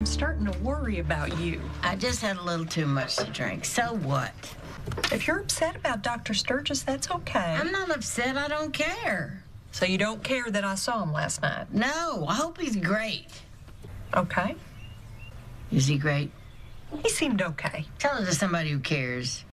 I'm starting to worry about you. I just had a little too much to drink. So what? If you're upset about Dr. Sturgis, that's okay. I'm not upset. I don't care. So you don't care that I saw him last night? No, I hope he's great. Okay. Is he great? He seemed okay. Tell it to somebody who cares.